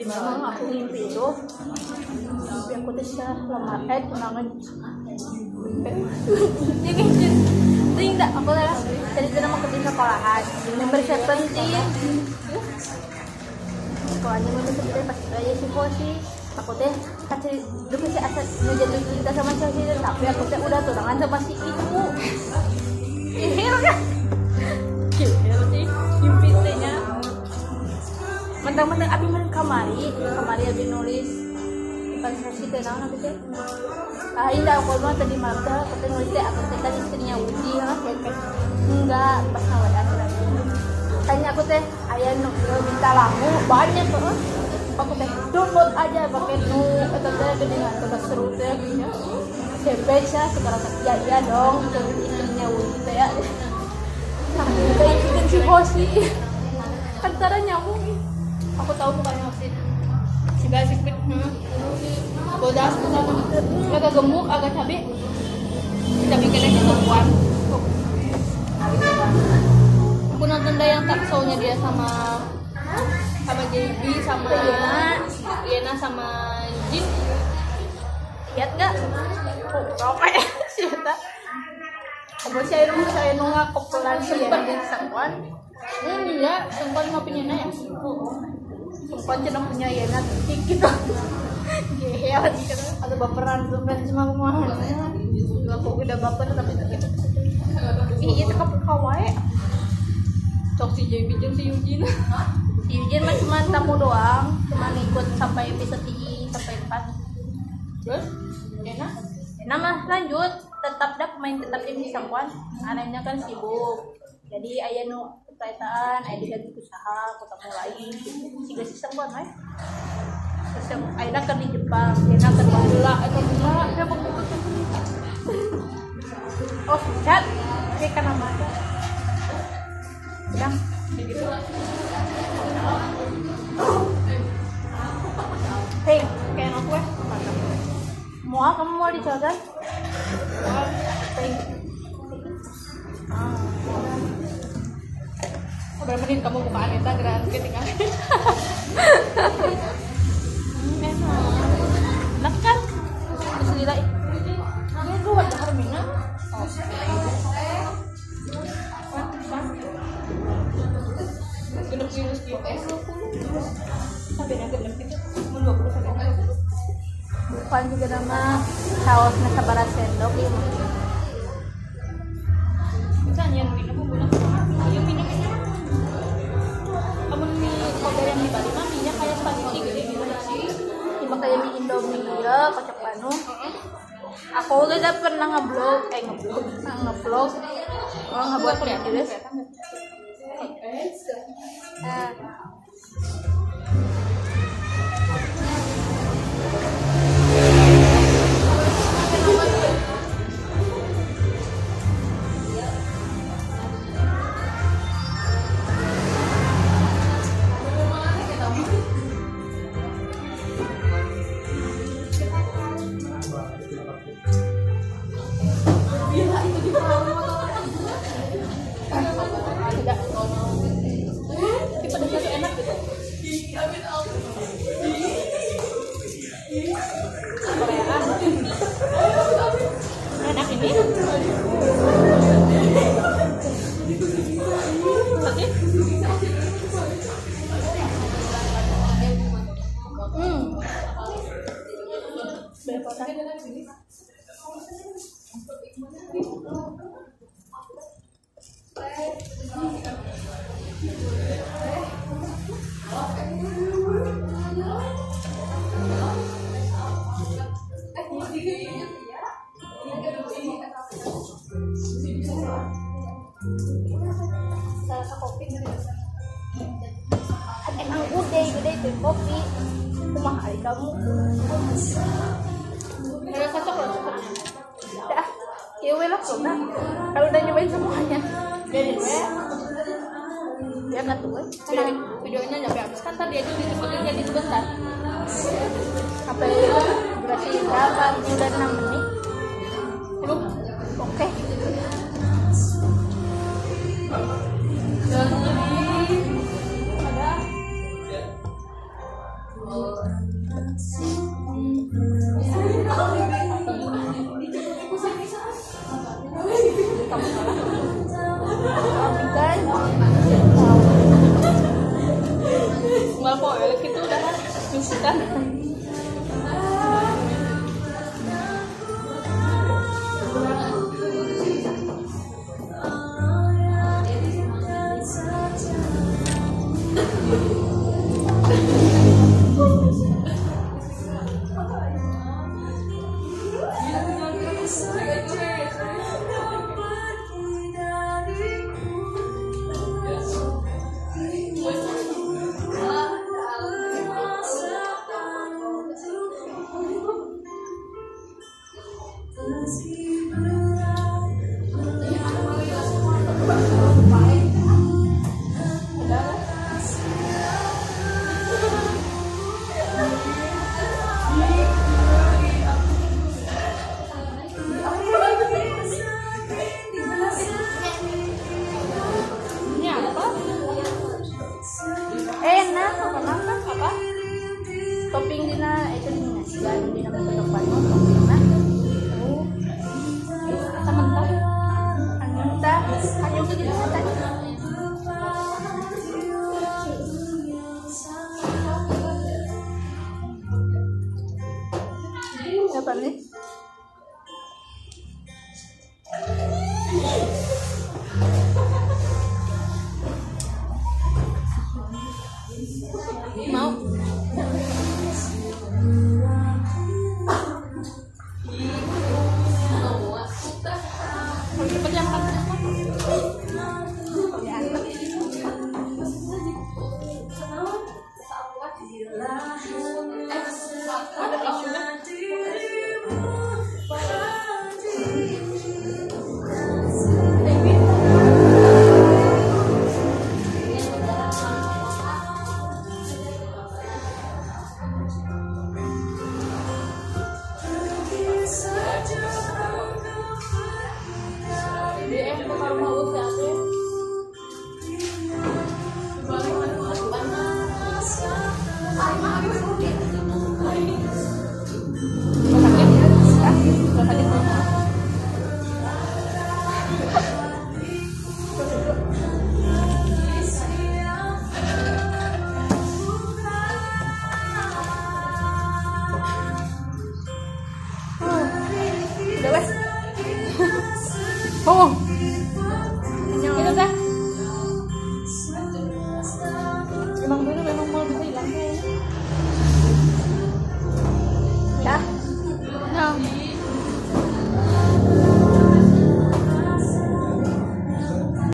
tadi malam aku mimpi itu mimpi aku tuh sudah lemar eh tunangan ini ting tak aku lah tadi itu nama kerja sekolahan. Yang bersepenting sekolahnya mau seperti pas raya si posi aku teh kasih dulu si aset ngejatuh cinta sama si itu tapi aku teh udah tunangan sama si ibu. Gihil kan Gihil sih mimpi tehnya mentang-mentang abi main kamari kamari abi nulis sesi tenang nanti teh? Ah indah aku mah tadi teh aku teh nulis teh aku teh kan istrinya kayak kayak enggak pas nawaran lagi tanya aku teh ayah nu minta lamu banyak tuh aku teh download aja pakai nu atau teh dengan tugas seru teh Cepet ya sekarang ya iya dong jadi istrinya Wudi teh ya. Nah kita ikutin si Bosi antara nyambung aku tahu bukannya si si basic fit hmm. bodas agak gemuk agak cabai kita bikinnya ketemuan aku nonton dah yang tak show-nya dia sama sama JB sama Yena sama Jin. Lihat nggak? Oh kayak siapa kamu saya dulu saya nunggu kepelan sempat di sangkuan ini ya sempat ngopinya ya sempat cina punya Yena gitu. Gehel gitu. Ada baperan tuh kan cuma kumahan aku udah baper tapi gitu ih itu kawaii sok si JB jeung si Yujin si Yujin mah cuma tamu doang. Cuma ikut sampai episode 3 sampai 4 terus? Enak? Enak mah lanjut. Tetap dah main tetap jadi sangkuan anaknya kan sibuk. Jadi ayah nu kaitan ayah diganti usaha kota mulai si gak sangkuan ay terus yang ayah kan di Jepang dia kan bahula dia berapa menit kamu buka Anita ketika enak kan? Lila ini gue ada harmina 20 sampai bukan juga nama sausnya sabara sendok. ya Bandung aku udah pernah ngeblog eh ngeblog ngeblog. Oh ngebuat playlist eh I'm it all the. kumaha hari kamu. Nggak cocok loh cocoknya dah. Ya we lah sudah kalau udah nyobain semuanya. Jadi we ya kan tuh video, kan videonya nyampe habis. Kan tadi aja disebutin jadi sebentar. Apa itu? Berarti berapa? Ini udah enam menit? Belum. Oke. okay. kamu salah tapi kan gitu udah 哦。